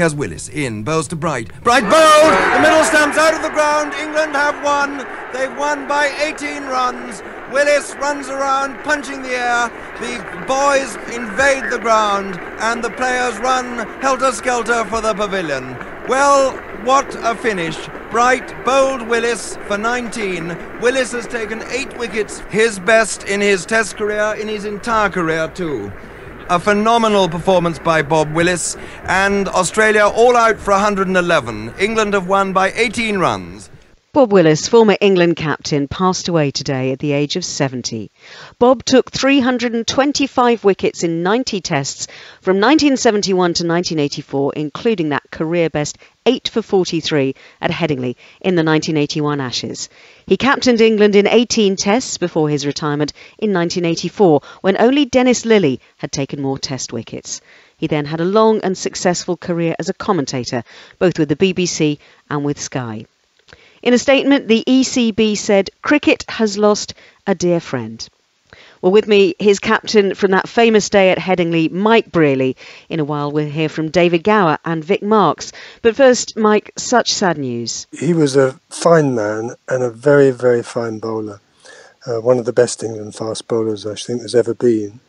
Here's Willis in, bowls to Bright. Bright bowled! The middle stumps out of the ground. England have won. They've won by 18 runs. Willis runs around punching the air. The boys invade the ground and the players run helter skelter for the pavilion. Well, what a finish. Bright bowled Willis for 19. Willis has taken eight wickets, his best in his Test career, in his entire career, too. A phenomenal performance by Bob Willis, and Australia all out for 111. England have won by 18 runs. Bob Willis, former England captain, passed away today at the age of 70. Bob took 325 wickets in 90 tests from 1971 to 1984, including that career best 8 for 43 at Headingley in the 1981 Ashes. He captained England in 18 tests before his retirement in 1984, when only Dennis Lillee had taken more test wickets. He then had a long and successful career as a commentator, both with the BBC and with Sky. In a statement, the ECB said cricket has lost a dear friend. Well, with me, his captain from that famous day at Headingley, Mike Brearley. In a while, we'll hear from David Gower and Vic Marks. But first, Mike, such sad news. He was a fine man and a very, very fine bowler. Uh, one of the best England fast bowlers I think there's ever been.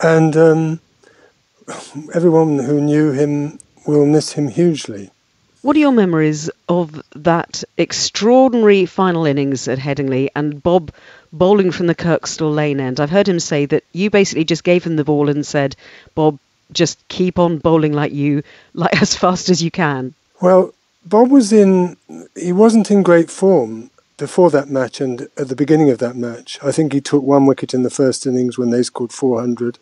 And um, everyone who knew him will miss him hugely. What are your memories of that extraordinary final innings at Headingley and Bob bowling from the Kirkstall lane end? I've heard him say that you basically just gave him the ball and said, Bob, just keep on bowling like you, like as fast as you can. Well, Bob was in, he wasn't in great form before that match and at the beginning of that match. I think he took one wicket in the first innings when they scored 400.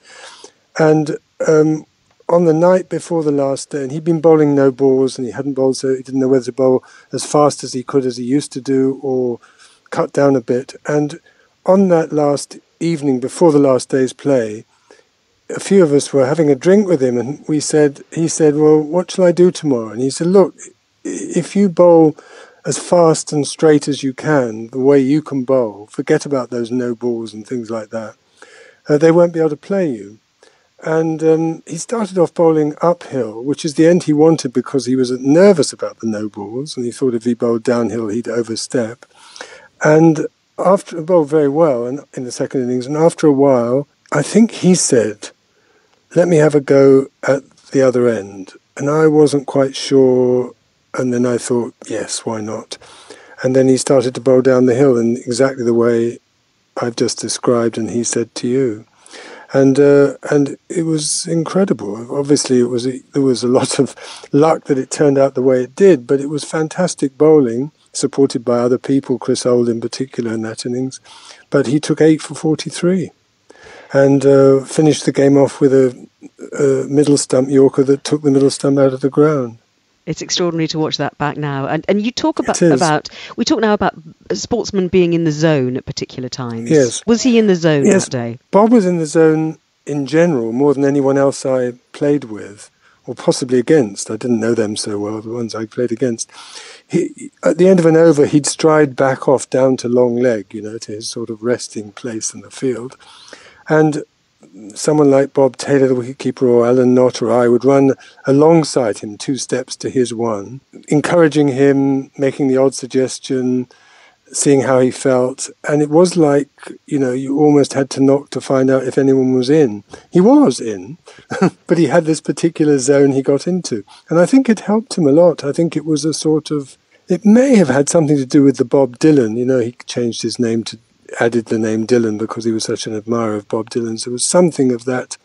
And um, on the night before the last day, and he'd been bowling no balls, and he hadn't bowled, so he didn't know whether to bowl as fast as he could as he used to do, or cut down a bit. And on that last evening before the last day's play, a few of us were having a drink with him, and we said, he said, "Well, what shall I do tomorrow?" And he said, "Look, if you bowl." As fast and straight as you can, the way you can bowl, forget about those no balls and things like that. Uh, they won't be able to play you. And um, he started off bowling uphill, which is the end he wanted because he was nervous about the no balls and he thought if he bowled downhill he'd overstep. And after bowled very well in, in the second innings, and after a while, I think he said, "Let me have a go at the other end." And I wasn't quite sure, and then I thought, "Yes, why not?" And then he started to bowl down the hill in exactly the way I've just described, and he said to you and uh, and it was incredible. Obviously, it was there was a lot of luck that it turned out the way it did, but it was fantastic bowling, supported by other people, Chris Old in particular in that innings. But he took eight for forty three, and uh, finished the game off with a, a middle stump Yorker that took the middle stump out of the ground. It's extraordinary to watch that back now. And and you talk about about we talk now about sportsmen being in the zone at particular times. Yes. Was he in the zone yes. that day? Bob was in the zone in general more than anyone else I played with, or possibly against. I didn't know them so well, the ones I played against. He, at the end of an over, he'd stride back off down to long leg, you know, to his sort of resting place in the field. And someone like Bob Taylor, the wicketkeeper, or Alan Knott, or I would run alongside him, two steps to his one, encouraging him, making the odd suggestion, seeing how he felt. And it was like, you know, you almost had to knock to find out if anyone was in. He was in, but he had this particular zone he got into. And I think it helped him a lot. I think it was a sort of, it may have had something to do with the Bob Dylan. You know, he changed his name to added the name Dylan because he was such an admirer of Bob Dylan's. There was something of that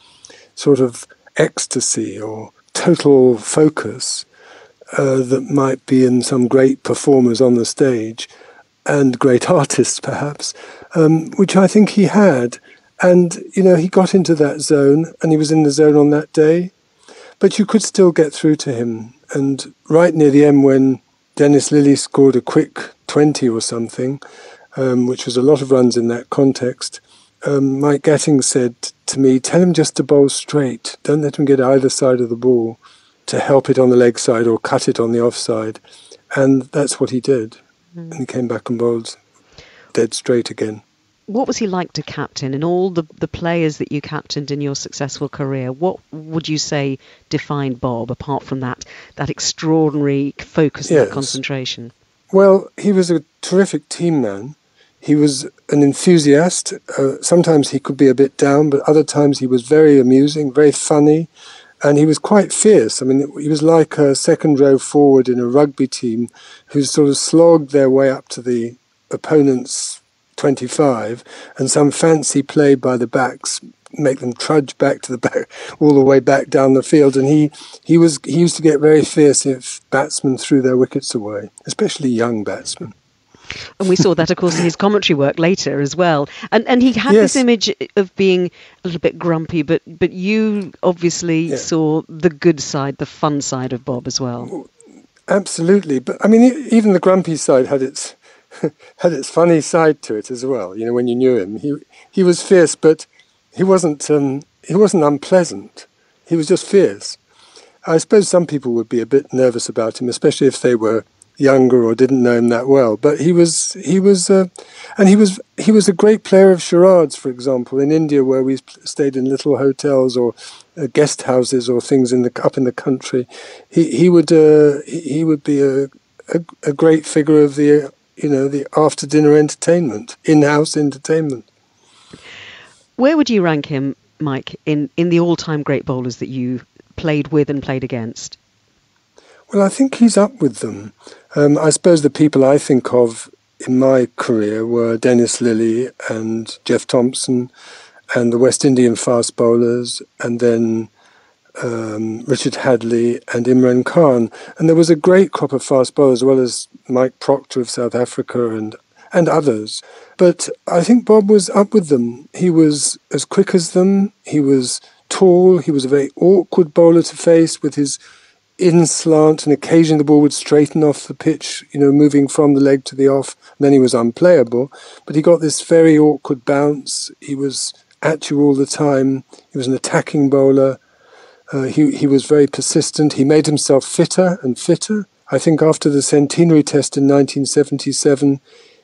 sort of ecstasy or total focus uh, that might be in some great performers on the stage and great artists, perhaps, um, which I think he had. And, you know, he got into that zone and he was in the zone on that day, but you could still get through to him. And right near the end, when Dennis Lillee scored a quick 20 or something, um, which was a lot of runs in that context, um, Mike Gatting said to me, Tell him just to bowl straight. Don't let him get either side of the ball to help it on the leg side or cut it on the offside. And that's what he did. Mm. And he came back and bowled dead straight again. what was he like to captain? And all the, the players that you captained in your successful career, what would you say defined Bob, apart from that, that extraordinary focus yes. and concentration? Well, he was a terrific team man. He was an enthusiast. Uh, sometimes he could be a bit down, but other times he was very amusing, very funny, and he was quite fierce. I mean, he was like a second row forward in a rugby team who sort of slogged their way up to the opponent's 25, and some fancy play by the backs make them trudge back to the back, all the way back down the field. And he, he was he used to get very fierce if batsmen threw their wickets away, especially young batsmen. And we saw that, of course, in his commentary work later as well. And and he had Yes. this image of being a little bit grumpy, but but you obviously Yeah. saw the good side, the fun side of Bob as well. Absolutely, but I mean, even the grumpy side had its had its funny side to it as well. You know, when you knew him, he he was fierce, but he wasn't um, he wasn't unpleasant. He was just fierce. I suppose some people would be a bit nervous about him, especially if they were younger or didn't know him that well. But he was he was uh, and he was he was a great player of charades, for example, in India where we stayed in little hotels or uh, guest houses or things in the up in the country. He he would uh, he, would be a, a a great figure of the you know the after dinner entertainment, in house entertainment. Where would you rank him, Mike, in, in the all time great bowlers that you played with and played against? Well, I think he's up with them. Um, I suppose the people I think of in my career were Dennis Lillee and Jeff Thomson and the West Indian fast bowlers, and then um, Richard Hadlee and Imran Khan. And there was a great crop of fast bowlers, as well as Mike Procter of South Africa and, and others. But I think Bob was up with them. He was as quick as them, he was tall, he was a very awkward bowler to face with his in slant, and occasionally the ball would straighten off the pitch, you know, moving from the leg to the off. And then he was unplayable. But he got this very awkward bounce. He was at you all the time. He was an attacking bowler. Uh, he he was very persistent. He made himself fitter and fitter. I think after the centenary test in 1977,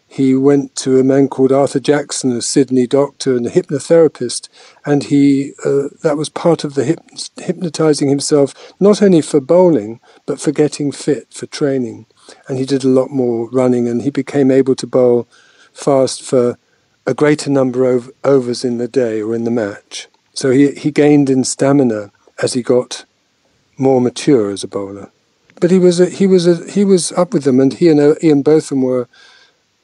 he went to a man called Arthur Jackson, a Sydney doctor and a hypnotherapist, and he uh, that was part of the hyp- hypnotizing himself not only for bowling but for getting fit for training. And he did a lot more running, and he became able to bowl fast for a greater number of overs in the day or in the match. So he he gained in stamina as he got more mature as a bowler. But he was a, he was a, he was up with them, and he and Ian Botham were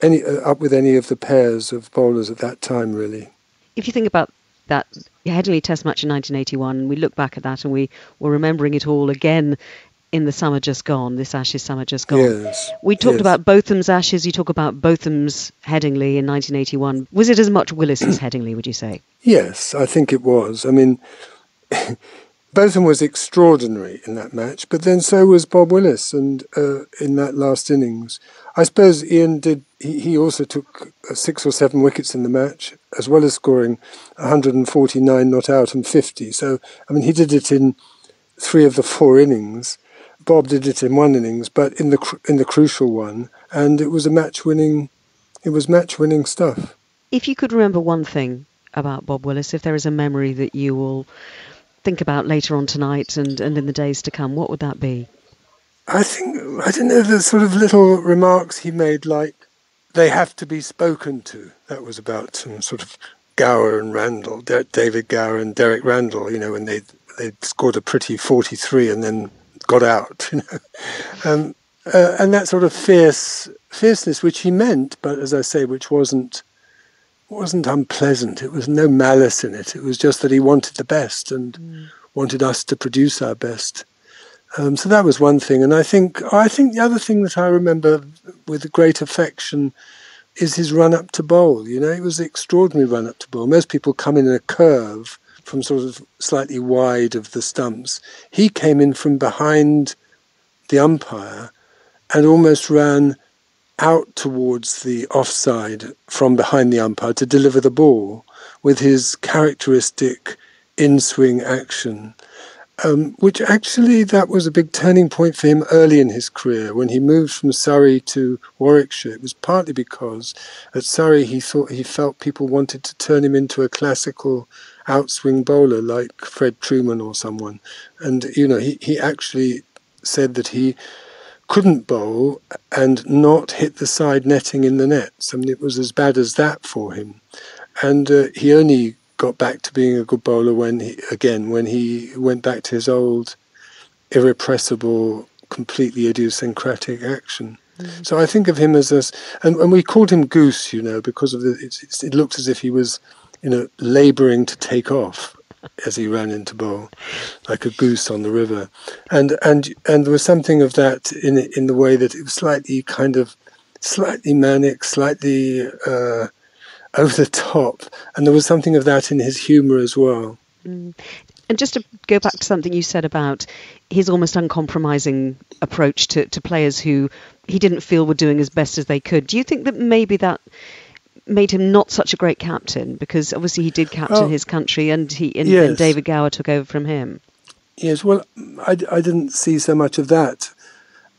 any uh, up with any of the pairs of bowlers at that time, really. If you think about that Headingley Test match in 1981, we look back at that and we were remembering it all again in the summer just gone, this Ashes summer just gone. Yes. We talked yes. about Botham's Ashes, you talk about Botham's Headingley in 1981. Was it as much Willis's Headingley, would you say? Yes, I think it was. I mean, Botham was extraordinary in that match, but then so was Bob Willis, and uh, in that last innings, I suppose Ian did. He, he also took uh, six or seven wickets in the match, as well as scoring 149 not out and 50. So, I mean, he did it in three of the four innings. Bob did it in one innings, but in the in the crucial one, and it was a match winning. It was match winning stuff. If you could remember one thing about Bob Willis, if there is a memory that you will think about later on tonight and, and in the days to come, what would that be? I think I don't know the sort of little remarks he made, like they have to be spoken to. That was about some sort of Gower and Randall, David Gower and Derek Randall. You know, when they they scored a pretty forty-three and then got out. You know, um, uh, and that sort of fierce fierceness, which he meant, but as I say, which wasn't wasn't unpleasant. It was no malice in it. It was just that he wanted the best and Mm. wanted us to produce our best. Um, so that was one thing, and I think I think the other thing that I remember with great affection is his run up to bowl. You know, it was an extraordinary run up to bowl. Most people come in in a curve from sort of slightly wide of the stumps. He came in from behind the umpire and almost ran out towards the offside from behind the umpire to deliver the ball with his characteristic in swing action. Um, which actually that was a big turning point for him early in his career when he moved from Surrey to Warwickshire. It was partly because at Surrey he thought he felt people wanted to turn him into a classical outswing bowler like Fred Trueman or someone, and you know he he actually said that he couldn't bowl and not hit the side netting in the nets. I mean, it was as bad as that for him. And uh, he only got back to being a good bowler when he, again, when he went back to his old irrepressible, completely idiosyncratic action. Mm. So I think of him as a, and, and we called him Goose, you know, because of the, it, it looked as if he was, you know, labouring to take off as he ran into bowl, like a goose on the river, and and and there was something of that in in the way that it was slightly kind of slightly manic, slightly uh, over the top, and there was something of that in his humour as well. Mm. And just to go back to something you said about his almost uncompromising approach to, to players who he didn't feel were doing as best as they could, do you think that maybe that made him not such a great captain because obviously he did captain oh, his country and he and, yes. and, David Gower took over from him. Yes, well, I, I didn't see so much of that.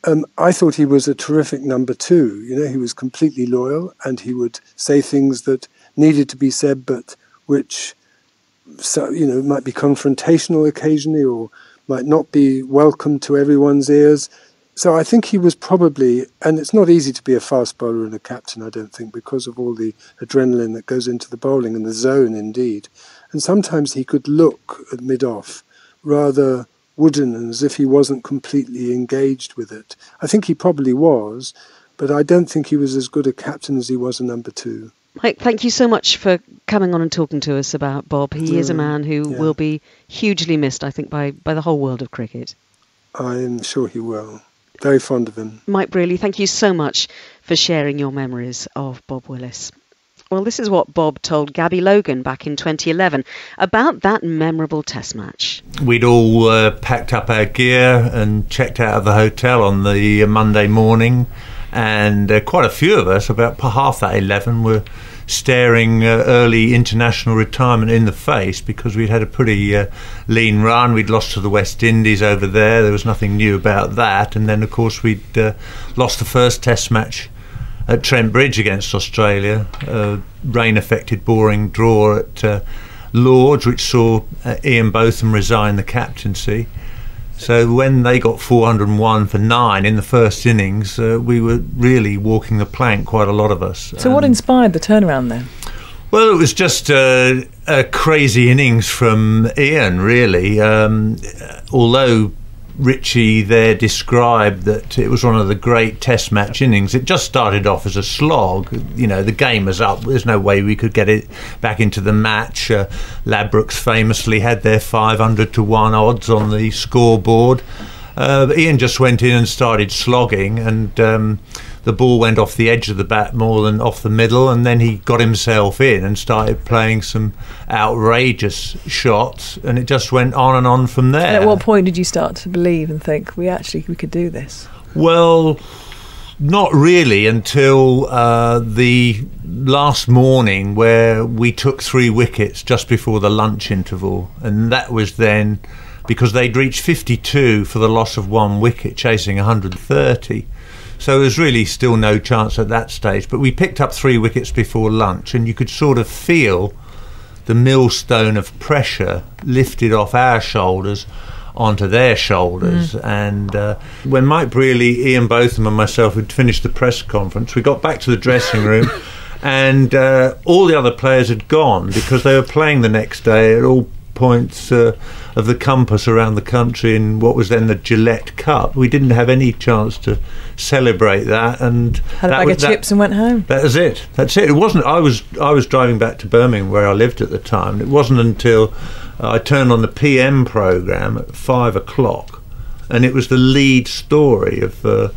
Um, I thought he was a terrific number two. You know, he was completely loyal and he would say things that needed to be said, but which, so, you know, might be confrontational occasionally or might not be welcome to everyone's ears. So I think he was probably, and it's not easy to be a fast bowler and a captain, I don't think, because of all the adrenaline that goes into the bowling and the zone indeed. And sometimes he could look at mid off rather wooden and as if he wasn't completely engaged with it. I think he probably was, but I don't think he was as good a captain as he was a number two. Mike, thank you so much for coming on and talking to us about Bob. He is a mm, man who yeah. will be hugely missed, I think, by, by the whole world of cricket. I'm sure he will. Very fond of him. Mike Brearley, thank you so much for sharing your memories of Bob Willis. Well, this is what Bob told Gabby Logan back in 2011 about that memorable test match. We'd all uh, packed up our gear and checked out of the hotel on the Monday morning, and uh, quite a few of us, about half that 11, were staring uh, early international retirement in the face because we'd had a pretty uh, lean run. We'd lost to the West Indies over there. There was nothing new about that. And then, of course, we'd uh, lost the first Test match at Trent Bridge against Australia. rain affected, boring draw at uh, Lords, which saw uh, Ian Botham resign the captaincy. So when they got 401 for nine in the first innings, uh, we were really walking the plank, quite a lot of us. So what inspired the turnaround then? Well, it was just a, a crazy innings from Ian, really. Um, although Richie there described that it was one of the great Test match innings. It just started off as a slog. You know, the game was up. There's no way we could get it back into the match. Uh, Ladbrokes famously had their 500 to 1 odds on the scoreboard. Uh, Ian just went in and started slogging, and um, the ball went off the edge of the bat more than off the middle, and then he got himself in and started playing some outrageous shots, and it just went on and on from there. And at what point did you start to believe and think we actually we could do this? Well, not really until uh, the last morning where we took three wickets just before the lunch interval, and that was then because they'd reached 52 for the loss of one wicket, chasing 130. So there's really still no chance at that stage. But we picked up three wickets before lunch, and you could sort of feel the millstone of pressure lifted off our shoulders onto their shoulders. Mm. And uh, when Mike Brearley, Ian Botham, and myself had finished the press conference, we got back to the dressing room. and uh, all the other players had gone because they were playing the next day at all points uh, of the compass around the country in what was then the Gillette Cup. We didn't have any chance to celebrate that, and had a bag of chips and went home. That was it. That's it. It wasn't. I was I was driving back to Birmingham where I lived at the time. It wasn't until I turned on the PM program at five o'clock, and it was the lead story of. Uh,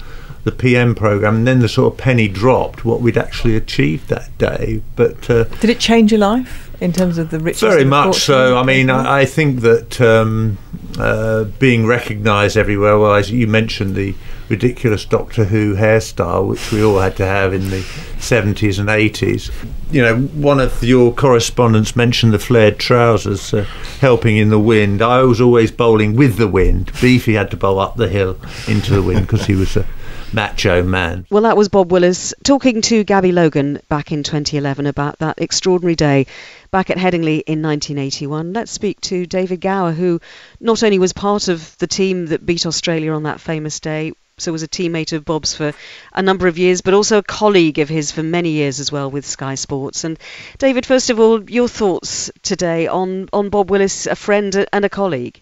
the PM program, and then the sort of penny dropped what we'd actually achieved that day. But uh, did it change your life? In terms of the riches? Very much so. I mean, I, I think that um, uh, being recognised everywhere. Well, as you mentioned, the ridiculous Doctor Who hairstyle, which we all had to have in the 70s and 80s. You know, one of your correspondents mentioned the flared trousers uh, helping in the wind. I was always bowling with the wind. Beefy had to bowl up the hill into the wind because he was a macho man. Well, that was Bob Willis talking to Gabby Logan back in 2011 about that extraordinary day back at Headingley in 1981. Let's speak to David Gower, who not only was part of the team that beat Australia on that famous day, so was a teammate of Bob's for a number of years, but also a colleague of his for many years as well with Sky Sports. And David, first of all, your thoughts today on, on Bob Willis, a friend and a colleague.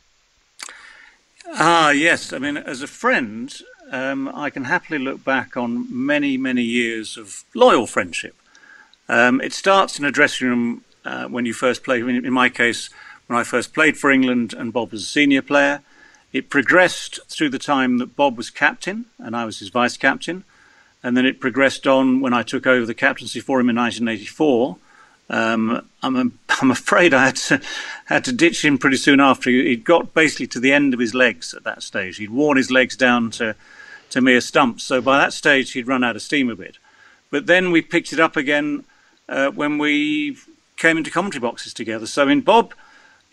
Ah, yes. I mean, as a friend, um, I can happily look back on many, many years of loyal friendship. Um, it starts in a dressing room uh, when you first play. In my case, when I first played for England and Bob was a senior player. It progressed through the time that Bob was captain and I was his vice captain. And then it progressed on when I took over the captaincy for him in 1984. Um, I'm, I'm afraid I had to, had to ditch him pretty soon after. He'd got basically to the end of his legs at that stage. He'd worn his legs down to, to mere stumps. So by that stage, he'd run out of steam a bit. But then we picked it up again uh, when we came into commentary boxes together. So in Bob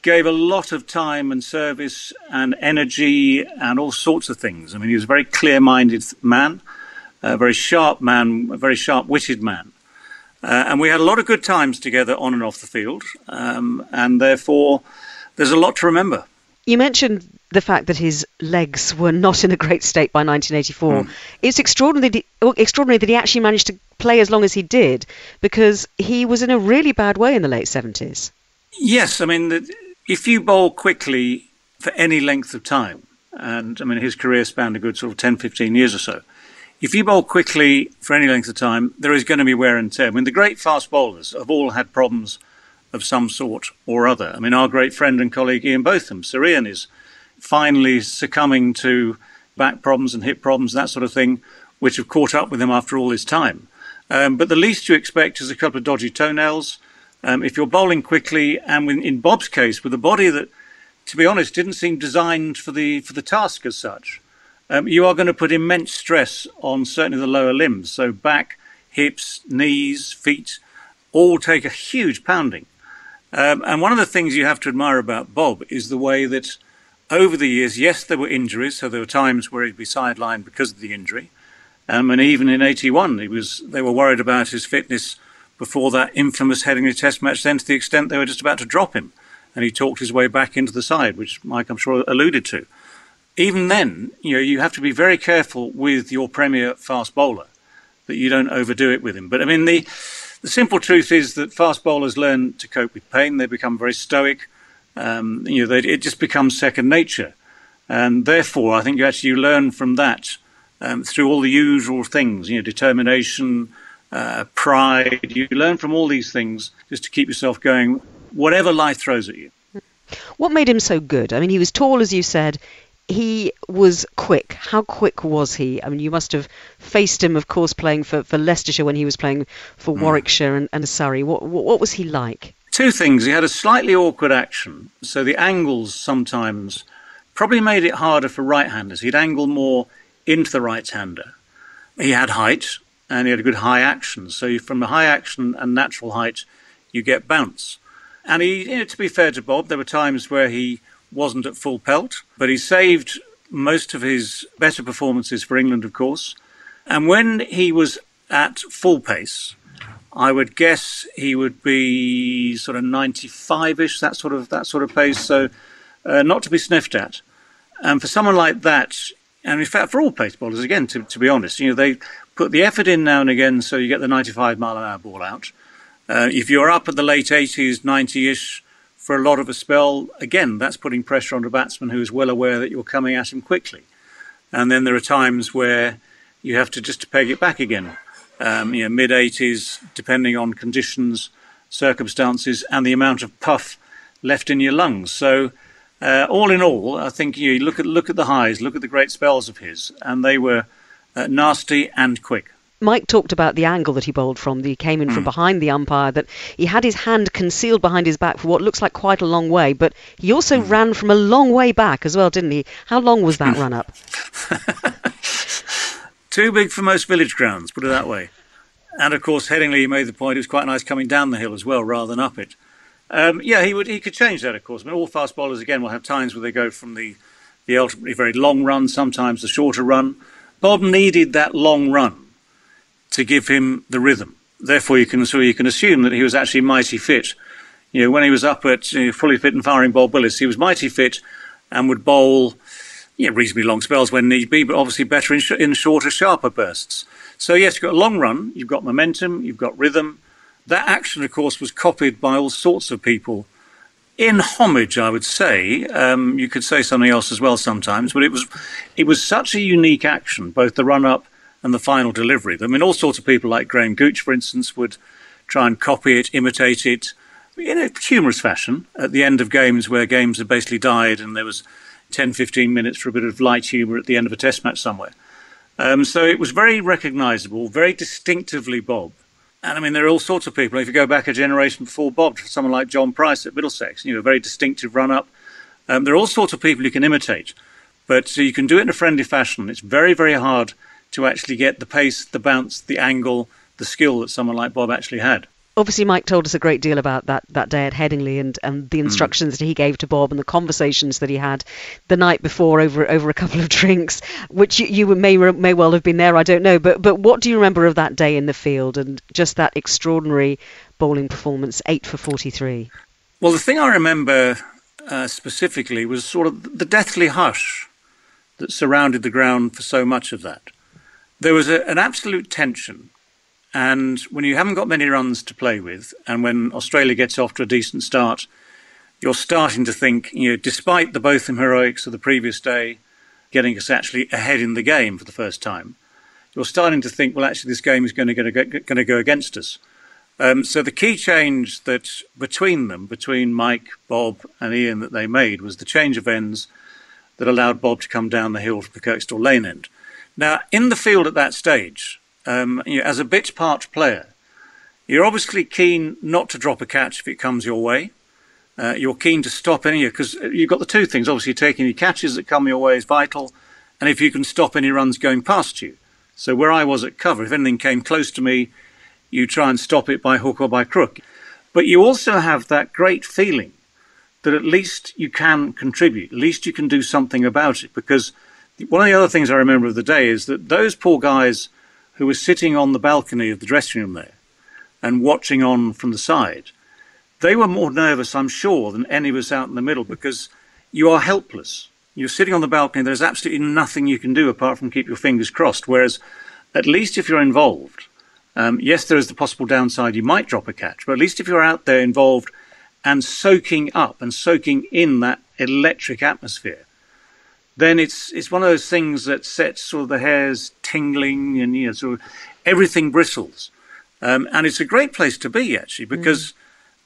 gave a lot of time and service and energy and all sorts of things. I mean, he was a very clear-minded man, a very sharp man, a very sharp-witted man. Uh, and we had a lot of good times together on and off the field, um, and therefore there's a lot to remember. You mentioned the fact that his legs were not in a great state by 1984. Mm. It's extraordinary, extraordinary that he actually managed to play as long as he did because he was in a really bad way in the late 70s. Yes, I mean, if you bowl quickly for any length of time, and I mean, his career spanned a good sort of 10, 15 years or so. If you bowl quickly for any length of time, there is going to be wear and tear. I mean, the great fast bowlers have all had problems of some sort or other. I mean, our great friend and colleague Ian Botham, Sir Ian, is finally succumbing to back problems and hip problems, that sort of thing, which have caught up with him after all his time. Um, but the least you expect is a couple of dodgy toenails. Um, if you're bowling quickly, and in, in Bob's case, with a body that, to be honest, didn't seem designed for the for the task as such, um, you are going to put immense stress on certainly the lower limbs. So back, hips, knees, feet, all take a huge pounding. Um, and one of the things you have to admire about Bob is the way that over the years, yes, there were injuries, so there were times where he'd be sidelined because of the injury. Um, and even in 81, he was, they were worried about his fitness before that infamous Headingley Test match, then to the extent they were just about to drop him. And he talked his way back into the side, which Mike, I'm sure, alluded to. Even then, you know, you have to be very careful with your premier fast bowler that you don't overdo it with him. But I mean, the, the simple truth is that fast bowlers learn to cope with pain. They become very stoic. Um, you know, they, it just becomes second nature. And therefore, I think you actually learn from that um, through all the usual things, you know, determination, uh, pride. You learn from all these things just to keep yourself going, whatever life throws at you. What made him so good? I mean, he was tall, as you said. He was quick. How quick was he? I mean, you must have faced him, of course, playing for, for Leicestershire when he was playing for hmm. Warwickshire and, and Surrey. What, what, what was he like? Two things. He had a slightly awkward action, so the angles sometimes probably made it harder for right-handers. He'd angle more into the right-hander. He had height, and he had a good high action. So from the high action and natural height, you get bounce. And he, you know, to be fair to Bob, there were times where he wasn't at full pelt, but he saved most of his better performances for England, of course. And when he was at full pace, I would guess he would be sort of 95ish, that sort of that sort of pace. So, uh, not to be sniffed at. And for someone like that, and in fact for all pace bowlers, again, to, to be honest, you know, they put the effort in now and again so you get the 95 mile an hour ball out. Uh, if you're up at the late 80s, 90 ish for a lot of a spell, again, that's putting pressure on a batsman who is well aware that you're coming at him quickly. And then there are times where you have to just peg it back again. Um, you know, mid 80s, depending on conditions, circumstances, and the amount of puff left in your lungs. So, uh, all in all, I think you look at look at the highs, look at the great spells of his, and they were uh, nasty and quick. Mike talked about the angle that he bowled from. That he came in mm. from behind the umpire. That he had his hand concealed behind his back for what looks like quite a long way. But he also mm. ran from a long way back as well, didn't he? How long was that run up? Too big for most village grounds, put it that way. And of course, Headingley made the point it was quite nice coming down the hill as well rather than up it. Um, yeah, he would. He could change that, of course. I mean, all fast bowlers again will have times where they go from the the ultimately very long run, sometimes the shorter run. Bob needed that long run to give him the rhythm. Therefore, you can so you can assume that he was actually mighty fit. You know, when he was up at you know, fully fit and firing Bob Willis, he was mighty fit and would bowl you know, reasonably long spells when need be, but obviously better in, sh- in shorter, sharper bursts. So yes, you've got a long run, you've got momentum, you've got rhythm. That action, of course, was copied by all sorts of people in homage, I would say. Um, you could say something else as well sometimes, but it was it was such a unique action, both the run up and the final delivery. I mean, all sorts of people like Graham Gooch, for instance, would try and copy it, imitate it in a humorous fashion at the end of games where games had basically died and there was 10, 15 minutes for a bit of light humour at the end of a test match somewhere. Um, so it was very recognisable, very distinctively Bob. And I mean, there are all sorts of people. If you go back a generation before Bob, someone like John Price at Middlesex, you know, a very distinctive run up. Um, there are all sorts of people you can imitate, but so you can do it in a friendly fashion. It's very, very hard to actually get the pace, the bounce, the angle, the skill that someone like Bob actually had obviously Mike told us a great deal about that that day at Headingley and and the hmm. instructions mm. that he gave to Bob and the conversations that he had the night before over over a couple of drinks, which you, you may may well have been there. I don't know, but but what do you remember of that day in the field and just that extraordinary bowling performance, eight for forty three? Well, the thing I remember uh, specifically was sort of the deathly hush that surrounded the ground for so much of that. There was a, an absolute tension and when you haven't got many runs to play with, and when Australia gets off to a decent start, you're starting to think, you know, despite the Botham heroics of the previous day, getting us actually ahead in the game for the first time, you're starting to think, well, actually, this game is going to, going to go against us. Um, so the key change that between them, between Mike, Bob, and Ian, that they made was the change of ends that allowed Bob to come down the hill to the Kirkstall Lane end. Now, in the field at that stage, um, you know, as a bit part player, you're obviously keen not to drop a catch if it comes your way. Uh, you're keen to stop any because you've got the two things. Obviously, taking any catches that come your way is vital, and if you can stop any runs going past you. So where I was at cover, if anything came close to me, you try and stop it by hook or by crook. But you also have that great feeling that at least you can contribute, at least you can do something about it. Because one of the other things I remember of the day is that those poor guys who was sitting on the balcony of the dressing room there and watching on from the side, they were more nervous, I'm sure, than any of us out in the middle because you are helpless. You're sitting on the balcony, there's absolutely nothing you can do apart from keep your fingers crossed. Whereas, at least if you're involved, um, yes, there is the possible downside you might drop a catch, but at least if you're out there involved and soaking up and soaking in that electric atmosphere, then it's it's one of those things that sets sort of the hairs tingling and you know sort of everything bristles, um, and it's a great place to be actually because. Mm.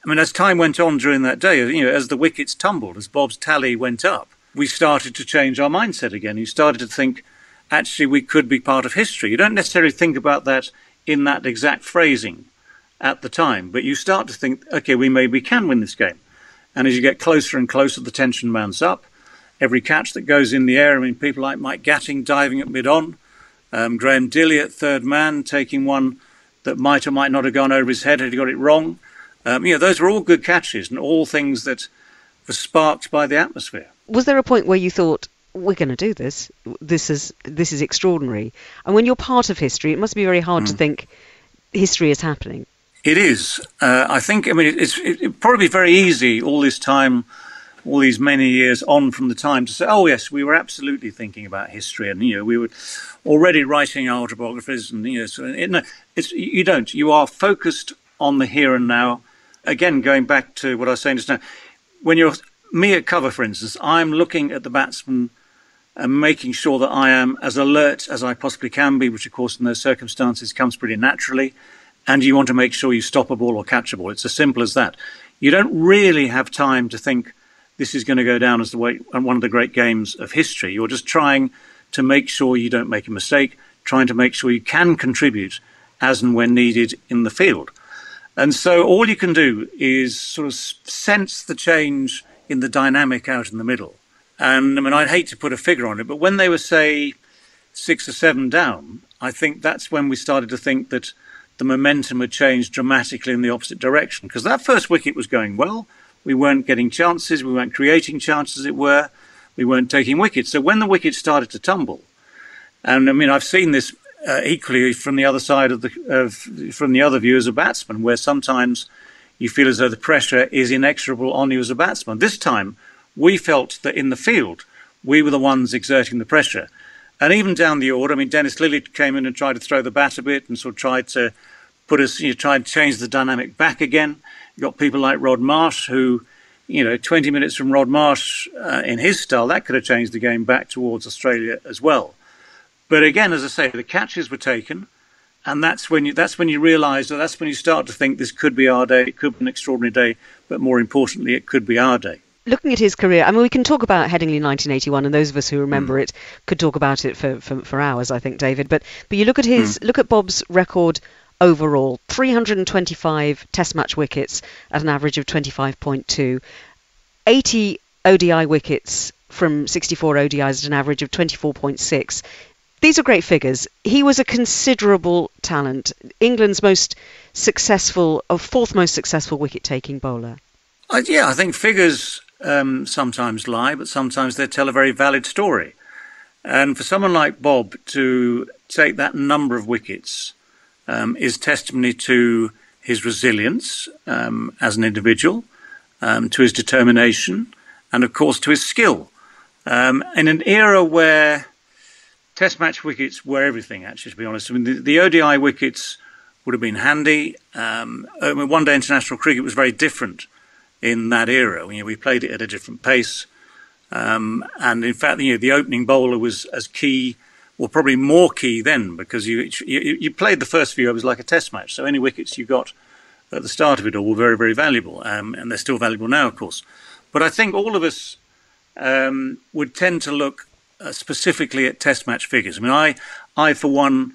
I mean, as time went on during that day, you know, as the wickets tumbled, as Bob's tally went up, we started to change our mindset again. You started to think, actually, we could be part of history. You don't necessarily think about that in that exact phrasing at the time, but you start to think, okay, we maybe can win this game. And as you get closer and closer, the tension mounts up every catch that goes in the air. I mean, people like Mike Gatting diving at mid on, um, Graham Dilley at third man taking one that might or might not have gone over his head had he got it wrong. Um, you know, those were all good catches and all things that were sparked by the atmosphere. Was there a point where you thought, we're going to do this. This is this is extraordinary. And when you're part of history, it must be very hard mm. to hmm. think history is happening. It is. Uh, I think. I mean, it's it, probably very easy all this time all these many years on from the time to say, oh yes, we were absolutely thinking about history, and you know we were already writing our autobiographies, and you know, so it, no, it's you don't. You are focused on the here and now. Again, going back to what I was saying just now, when you're me at cover, for instance, I'm looking at the batsman and making sure that I am as alert as I possibly can be, which of course in those circumstances comes pretty naturally. And you want to make sure you stop a ball or catch a ball. It's as simple as that. You don't really have time to think this is going to go down as the way, one of the great games of history. You're just trying to make sure you don't make a mistake, trying to make sure you can contribute as and when needed in the field. And so all you can do is sort of sense the change in the dynamic out in the middle. And I mean, I'd hate to put a figure on it, but when they were, say, six or seven down, I think that's when we started to think that the momentum had changed dramatically in the opposite direction. Because that first wicket was going well. We weren't getting chances. We weren't creating chances, it were. We weren't taking wickets. So when the wickets started to tumble, and I mean, I've seen this uh, equally from the other side of the of, from the other view as a batsman, where sometimes you feel as though the pressure is inexorable on you as a batsman. This time, we felt that in the field, we were the ones exerting the pressure. And even down the order, I mean, Dennis Lillee came in and tried to throw the bat a bit and sort of tried to put us, you know, tried to change the dynamic back again. You got people like Rod Marsh, who, you know, 20 minutes from Rod Marsh uh, in his style, that could have changed the game back towards Australia as well. But again, as I say, the catches were taken, and that's when you that's when you realise that that's when you start to think this could be our day. It could be an extraordinary day, but more importantly, it could be our day looking at his career, I mean, we can talk about Headingley 1981, and those of us who remember mm. it could talk about it for, for, for, hours, I think, David. But but you look at his mm. look at Bob's record overall: 325 Test match wickets at an average of 25.2, 80 ODI wickets from 64 ODIs at an average of 24.6. These are great figures. He was a considerable talent, England's most successful, or fourth most successful wicket-taking bowler. Uh, yeah, I think figures um, sometimes lie, but sometimes they tell a very valid story. And for someone like Bob to take that number of wickets um, is testimony to his resilience um, as an individual, um, to his determination, and of course to his skill. Um, in an era where Test match wickets were everything, actually, to be honest. I mean, the, the ODI wickets would have been handy. Um, I mean, one day international cricket was very different in that era. You know, we played it at a different pace. Um, and in fact, you know, the opening bowler was as key, or probably more key then, because you, you, you played the first few overs like a test match. So any wickets you got at the start of it all were very, very valuable. Um, and they're still valuable now, of course. But I think all of us um, would tend to look uh, specifically at test match figures. I mean, I, I for one,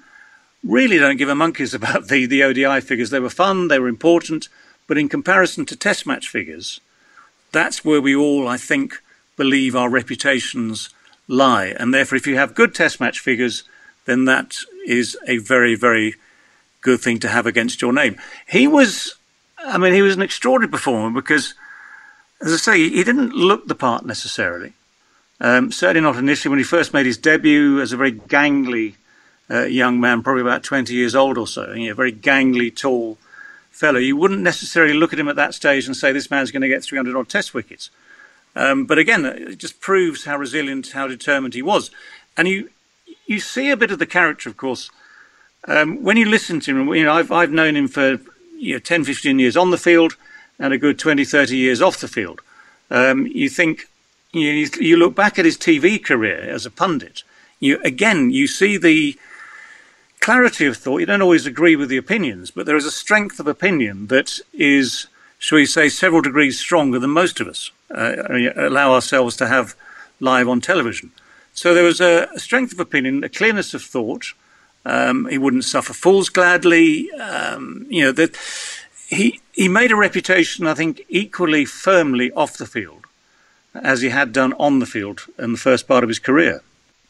really don't give a monkeys about the, the ODI figures. They were fun, they were important. But in comparison to test match figures, that's where we all, I think, believe our reputations lie. And therefore, if you have good test match figures, then that is a very, very good thing to have against your name. He was, I mean, he was an extraordinary performer because, as I say, he didn't look the part necessarily. Um, certainly not initially when he first made his debut as a very gangly uh, young man, probably about 20 years old or so, you know, very gangly, tall, fellow, you wouldn't necessarily look at him at that stage and say this man's going to get 300 odd test wickets. Um, but again, it just proves how resilient, how determined he was. And you you see a bit of the character, of course, um, when you listen to him. You know, I've, I've known him for you know, 10, 15 years on the field and a good 20, 30 years off the field. Um, you think, you, you look back at his TV career as a pundit, you again, you see the clarity of thought, you don't always agree with the opinions, but there is a strength of opinion that is, shall we say, several degrees stronger than most of us uh, allow ourselves to have live on television. So there was a, strength of opinion, a clearness of thought. Um, he wouldn't suffer fools gladly. Um, you know that he he made a reputation, I think, equally firmly off the field as he had done on the field in the first part of his career.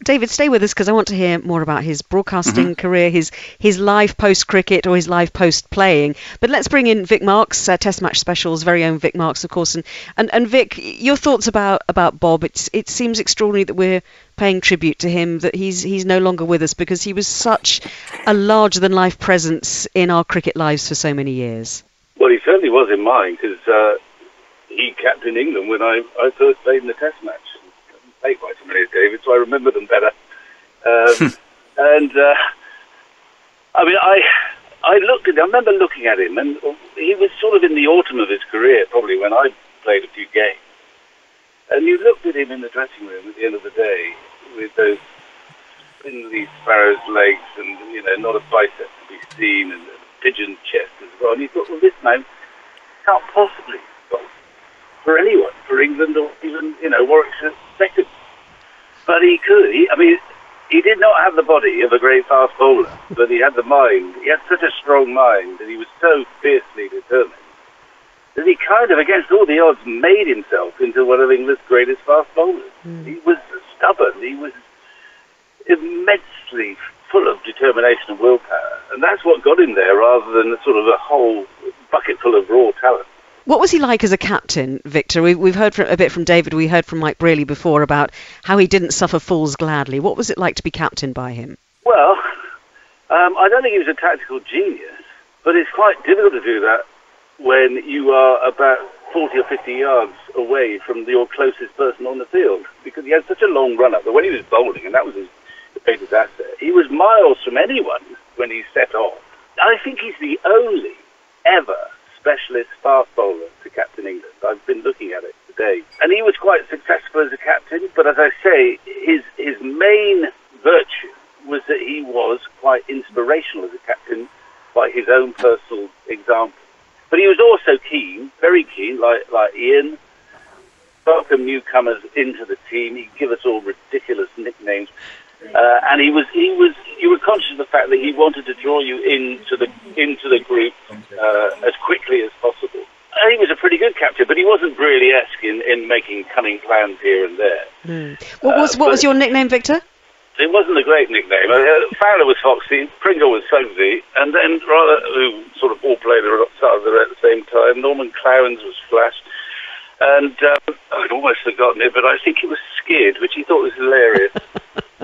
David, stay with us because I want to hear more about his broadcasting mm-hmm. career, his his live post cricket or his live post playing. But let's bring in Vic Marks, uh, Test Match Specials, very own Vic Marks, of course. And, and and Vic, your thoughts about about Bob? It's it seems extraordinary that we're paying tribute to him, that he's he's no longer with us because he was such a larger than life presence in our cricket lives for so many years. Well, he certainly was in mine because uh, he captained England when I, I first played in the Test match play quite so many as David, so I remember them better. Um, hmm. and uh, I mean, I I looked at. I remember looking at him, and he was sort of in the autumn of his career, probably when I played a few games. And you looked at him in the dressing room at the end of the day with those spindly sparrow's legs, and you know, not a bicep to be seen, and a pigeon chest as well. And you thought, well, this man can't possibly for anyone, for England or even, you know, Warwickshire second. But he could. He, I mean, he did not have the body of a great fast bowler, but he had the mind. He had such a strong mind, and he was so fiercely determined that he kind of, against all the odds, made himself into one of England's greatest fast bowlers. Mm. He was stubborn. He was immensely full of determination and willpower, and that's what got him there, rather than sort of a whole bucket full of raw talent. What was he like as a captain, Victor? We, we've heard from, a bit from David. We heard from Mike Brearley before about how he didn't suffer falls gladly. What was it like to be captained by him? Well, um, I don't think he was a tactical genius, but it's quite difficult to do that when you are about 40 or 50 yards away from your closest person on the field because he had such a long run up. But when he was bowling, and that was his greatest asset, he was miles from anyone when he set off. I think he's the only ever specialist fast bowler to captain England. I've been looking at it today. And he was quite successful as a captain, but as I say, his, his main virtue was that he was quite inspirational as a captain by his own personal example. But he was also keen, very keen, like, like Ian, welcome newcomers into the team. He'd give us all ridiculous nicknames. Uh, and he was he was you were conscious of the fact that he wanted to draw you into the into the group uh, as quickly as possible. And he was a pretty good captain, but he wasn't really esque in, in making cunning plans here and there. Mm. What was uh, what was your nickname, Victor? It wasn't a great nickname. Uh, Fowler was Foxy, Pringle was Suggsy, and then rather who sort of all played the side at the same time. Norman Cowans was Flash. And um, I'd almost forgotten it, but I think it was Skid, which he thought was hilarious.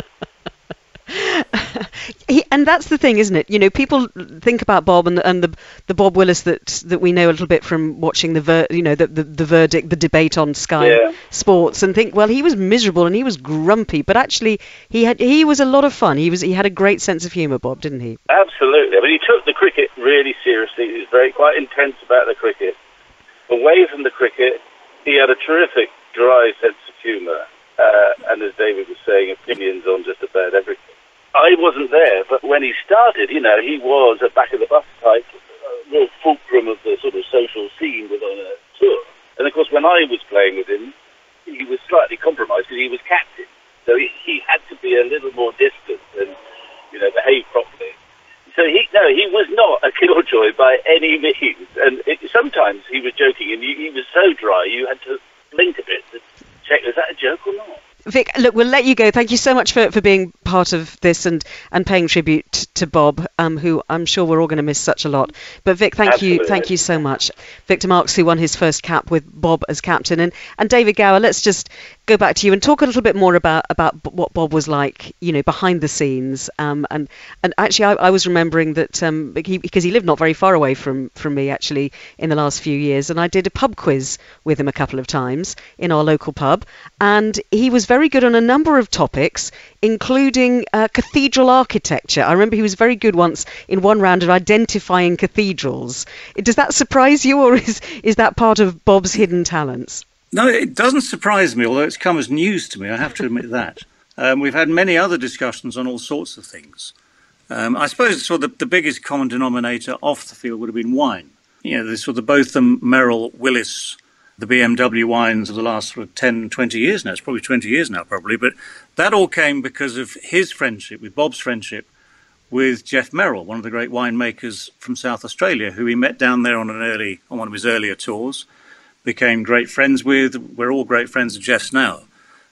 he, and that's the thing, isn't it? You know, people think about Bob and the, and the the Bob Willis that that we know a little bit from watching the ver, you know the, the, the verdict, the debate on Sky yeah. Sports, and think, well, he was miserable and he was grumpy, but actually he had he was a lot of fun. He was he had a great sense of humour, Bob, didn't he? Absolutely. I mean, he took the cricket really seriously. He was very quite intense about the cricket. Away from the cricket, he had a terrific dry sense of humour. Uh, and as David was saying, opinions on just about everything. I wasn't there, but when he started, you know, he was a back of the bus type, uh, a real fulcrum of the sort of social scene with on a tour. And of course, when I was playing with him, he was slightly compromised because he was captain, so he, he had to be a little more distant and you know behave properly. So he no, he was not a killjoy by any means. And it, sometimes he was joking, and he, he was so dry you had to blink a bit to check is that a joke or not. Vic, look, we'll let you go. Thank you so much for, for being part of this and, and paying tribute to Bob, um, who I'm sure we're all going to miss such a lot. But Vic, thank Absolutely. you, thank you so much. Victor Marks, who won his first cap with Bob as captain, and, and David Gower. Let's just go back to you and talk a little bit more about, about what Bob was like, you know, behind the scenes. Um, and and actually, I, I was remembering that um, he, because he lived not very far away from from me actually in the last few years, and I did a pub quiz with him a couple of times in our local pub, and he was very good on a number of topics, including uh, cathedral architecture. I remember he was very good once in one round of identifying cathedrals. Does that surprise you, or is is that part of Bob's hidden talents? No, it doesn't surprise me, although it's come as news to me. I have to admit that. Um, we've had many other discussions on all sorts of things. Um, I suppose sort of the, the, biggest common denominator off the field would have been wine. You know, the, sort of both the Merrill, Willis, the BMW wines of the last sort of 10, 20 years now. It's probably 20 years now, probably. But that all came because of his friendship, with Bob's friendship with Geoff Merrill, one of the great winemakers from South Australia, who he met down there on an early, on one of his earlier tours became great friends with. We're all great friends of Geoff's now.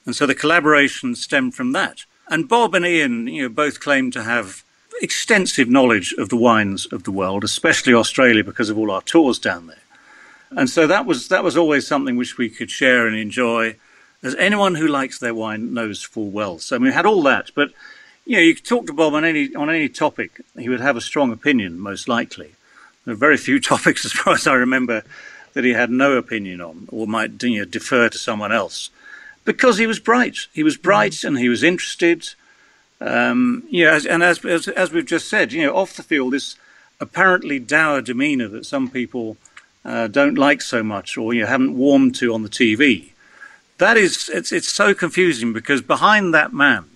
And so the collaboration stemmed from that. And Bob and Ian, you know, both claim to have extensive knowledge of the wines of the world, especially Australia because of all our tours down there. And so that was that was always something which we could share and enjoy, as anyone who likes their wine knows full well. So we had all that, but you know, you could talk to Bob on any on any topic, he would have a strong opinion, most likely. There are very few topics, as far as I remember, that he had no opinion on or might you know, defer to someone else because he was bright. He was bright mm. and he was interested. Um, you know, as, and as, as, as we've just said, you know, off the field, this apparently dour demeanour that some people uh, don't like so much or you know, haven't warmed to on the TV. That is, it's, it's so confusing because behind that man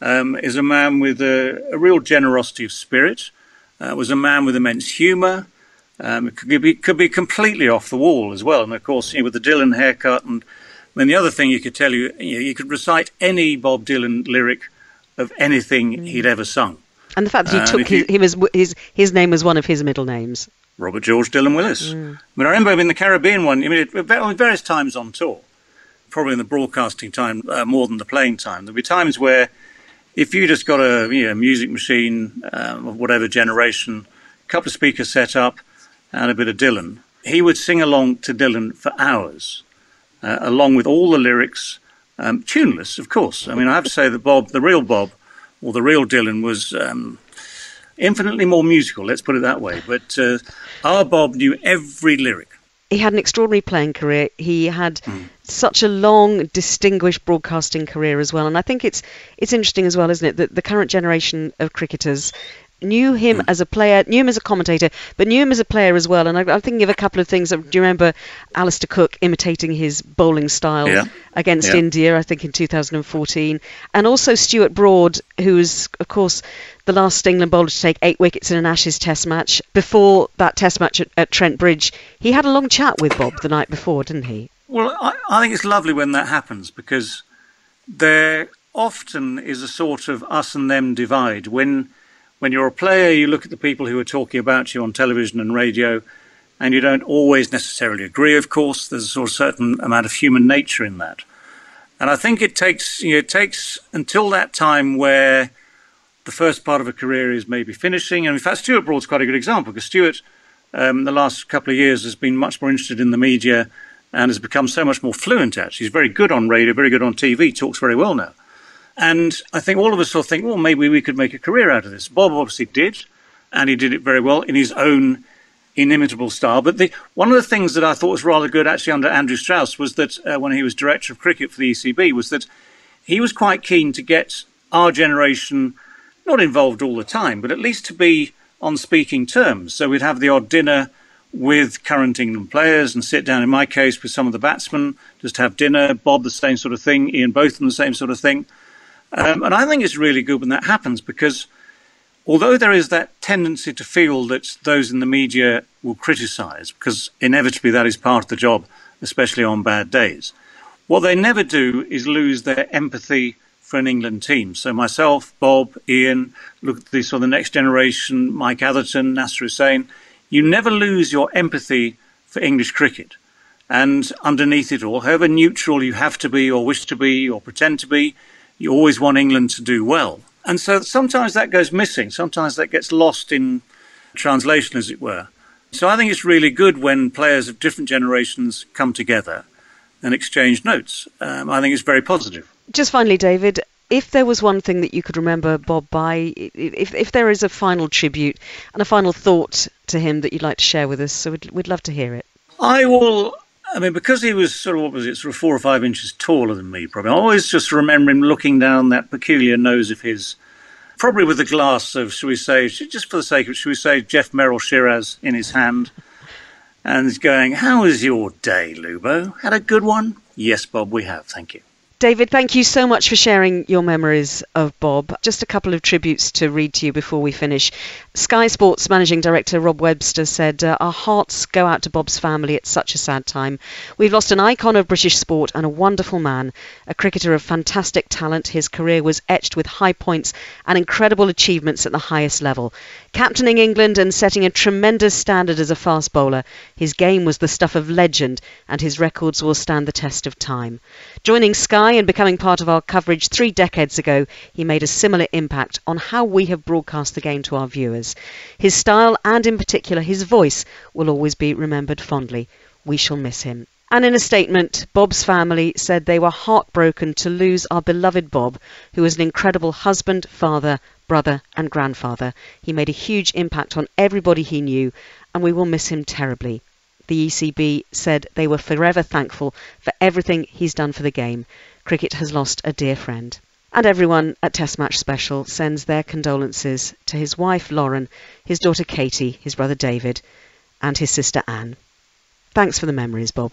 um, is a man with a, a real generosity of spirit, uh, was a man with immense humour, um, could be, could be completely off the wall as well. And of course, you know, with the Dylan haircut, and I mean, the other thing you could tell you, you, know, you could recite any Bob Dylan lyric of anything mm. he'd ever sung. And the fact that he took his, him as his his name was one of his middle names. Robert George Dylan Willis. Mm. I mean, I remember in the Caribbean one. I mean, at various times on tour, probably in the broadcasting time uh, more than the playing time. There'd be times where if you just got a you know, music machine um, of whatever generation, a couple of speakers set up, and a bit of Dylan, he would sing along to Dylan for hours, uh, along with all the lyrics, um, tuneless, of course. I mean, I have to say that Bob, the real Bob, or the real Dylan, was um, infinitely more musical. Let's put it that way. But uh, our Bob knew every lyric. He had an extraordinary playing career. He had mm. Such a long, distinguished broadcasting career as well. And I think it's it's interesting as well, isn't it, that the current generation of cricketers knew him mm. as a player, knew him as a commentator, but knew him as a player as well. And I, am thinking of a couple of things. Do you remember Alastair Cook imitating his bowling style yeah. against yeah. India, I think in 2014? And also Stuart Broad, who was, of course, the last England bowler to take eight wickets in an Ashes Test match. Before that Test match at, at Trent Bridge, he had a long chat with Bob the night before, didn't he? Well, I, I think it's lovely when that happens because there often is a sort of us and them divide when when you're a player, you look at the people who are talking about you on television and radio, and you don't always necessarily agree, of course. There's a sort of certain amount of human nature in that. And I think it takes, you know, it takes until that time where the first part of a career is maybe finishing. And in fact, Stuart Broad's quite a good example because Stuart, um, the last couple of years, has been much more interested in the media and has become so much more fluent at. She's very good on radio, very good on TV, talks very well now. And I think all of us will think, well, maybe we could make a career out of this. Bob obviously did, and he did it very well in his own inimitable style. But the, one of the things that I thought was rather good actually under Andrew Strauss was that uh, when he was director of cricket for the ECB was that he was quite keen to get our generation not involved all the time, but at least to be on speaking terms. So we'd have the odd dinner with current England players and sit down, in my case, with some of the batsmen, just have dinner. Bob, the same sort of thing. Ian Botham, the same sort of thing. Um, and I think it's really good when that happens because although there is that tendency to feel that those in the media will criticise, because inevitably that is part of the job, especially on bad days, what they never do is lose their empathy for an England team. So myself, Bob, Ian, look at the sort of the next generation, Mike Atherton, Nasser Hussain, you never lose your empathy for English cricket. And underneath it all, however neutral you have to be or wish to be or pretend to be, you always want England to do well. And so sometimes that goes missing. Sometimes that gets lost in translation, as it were. So I think it's really good when players of different generations come together and exchange notes. Um, I think it's very positive. Just finally, David, if there was one thing that you could remember Bob by, if, if there is a final tribute and a final thought to him that you'd like to share with us, so we'd, we'd love to hear it. I will I mean, because he was sort of, what was it, sort of four or five inches taller than me, probably. I always just remember him looking down that peculiar nose of his, probably with a glass of, shall we say, just for the sake of, shall we say, Geoff Merrill Shiraz in his hand. And going, How was your day, Lubo? Had a good one? Yes, Bob, we have. Thank you. David, thank you so much for sharing your memories of Bob. Just a couple of tributes to read to you before we finish. Sky Sports Managing Director Rob Webster said, uh, Our hearts go out to Bob's family at such a sad time. We've lost an icon of British sport and a wonderful man, a cricketer of fantastic talent. His career was etched with high points and incredible achievements at the highest level. Captaining England and setting a tremendous standard as a fast bowler, his game was the stuff of legend, and his records will stand the test of time. Joining Sky and becoming part of our coverage three decades ago, he made a similar impact on how we have broadcast the game to our viewers. His style, and in particular his voice, will always be remembered fondly. We shall miss him. And in a statement, Bob's family said they were heartbroken to lose our beloved Bob, who was an incredible husband, father, brother, and grandfather. He made a huge impact on everybody he knew, and we will miss him terribly the ECB said they were forever thankful for everything he's done for the game. Cricket has lost a dear friend. And everyone at Test Match Special sends their condolences to his wife Lauren, his daughter Katie, his brother David, and his sister Anne. Thanks for the memories, Bob.